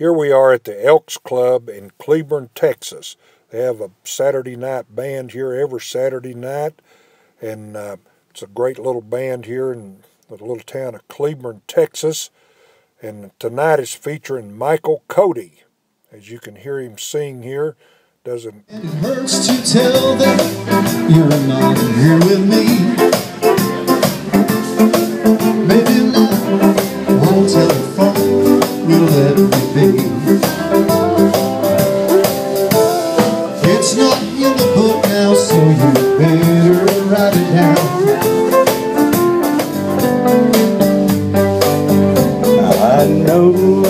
Here we are at the Elks Club in Cleburne, Texas. They have a Saturday night band here every Saturday night, and uh, it's a great little band here in the little town of Cleburne, Texas. And tonight is featuring Michael Cote. As you can hear him sing here, doesn't. It hurts to tell them you're not here with me. It's not in the book now, so you better write it down. I know